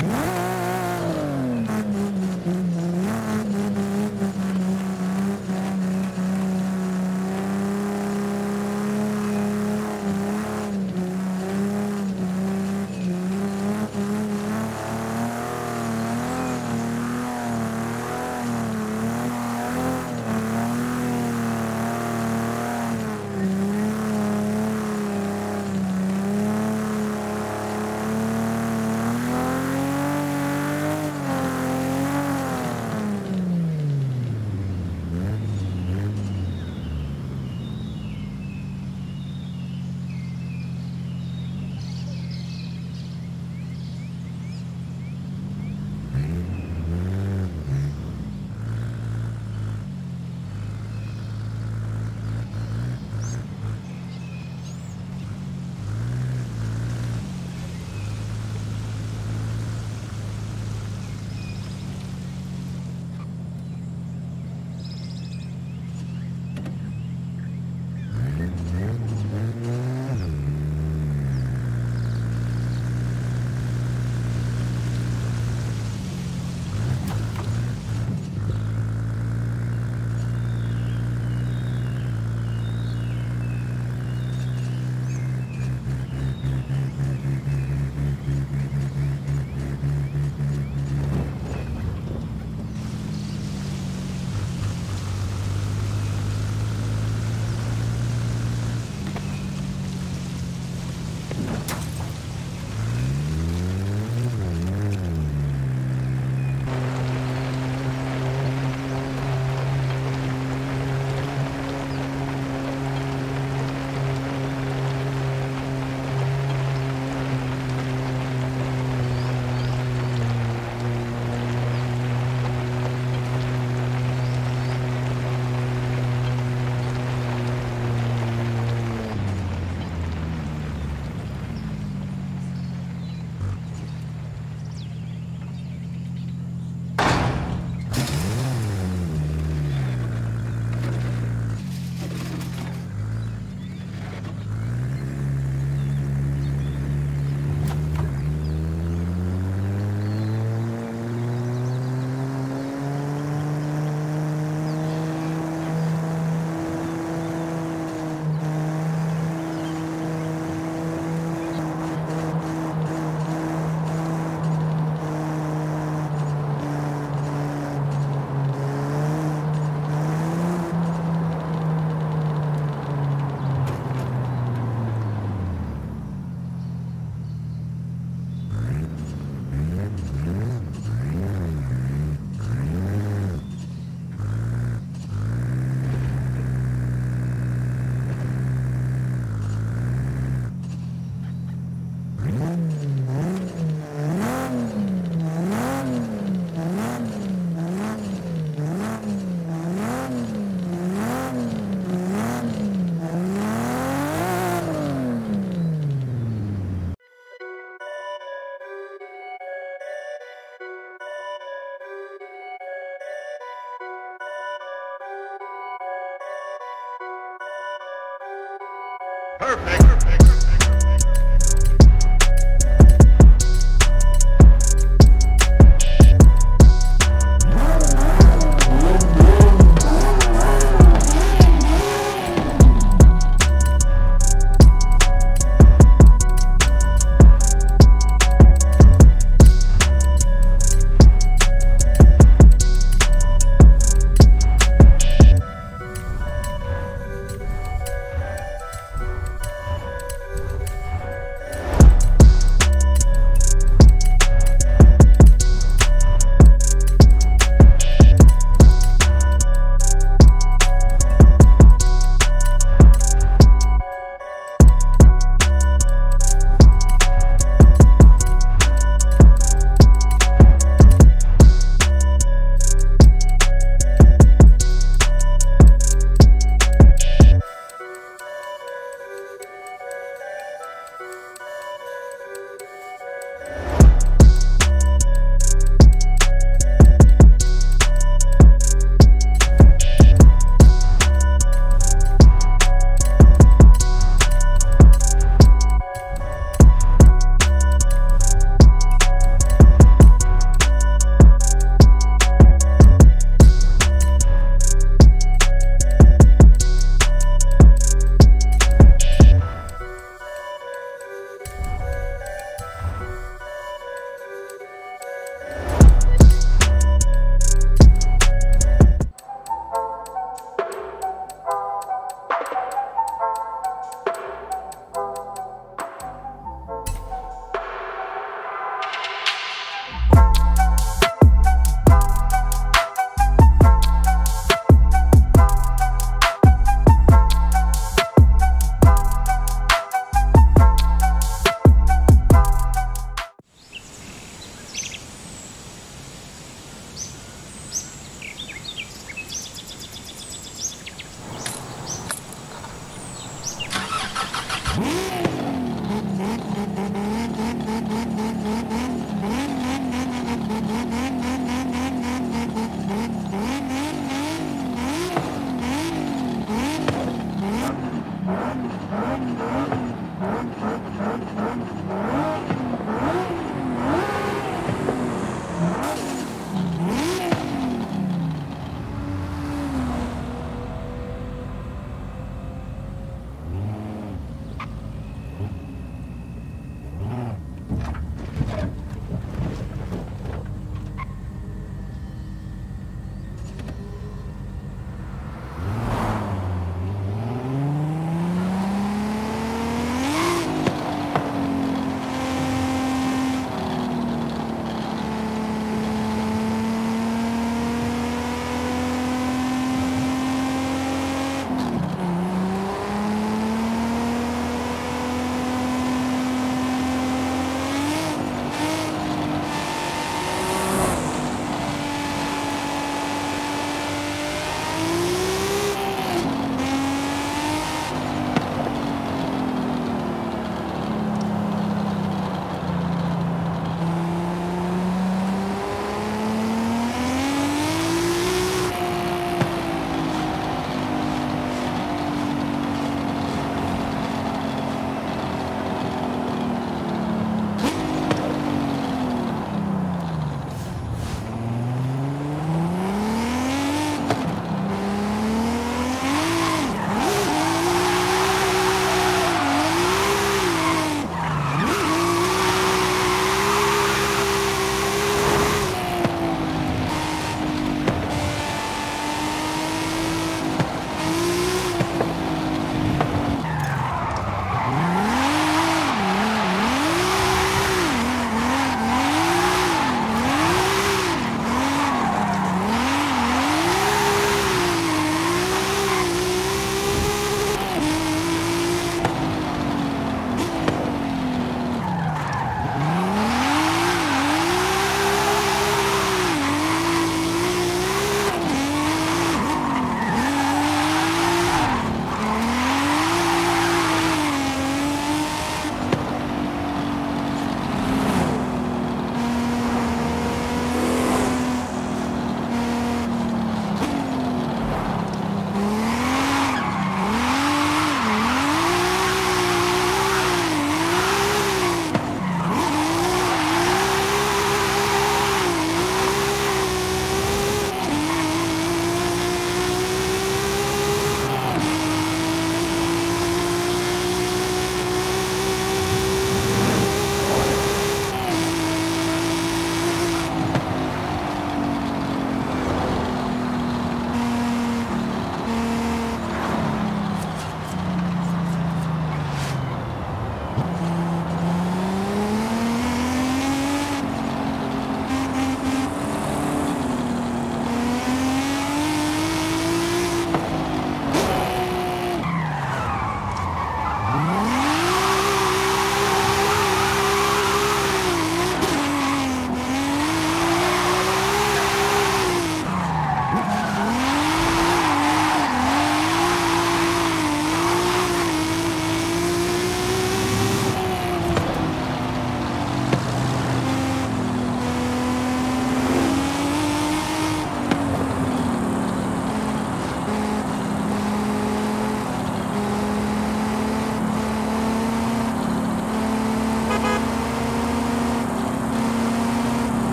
you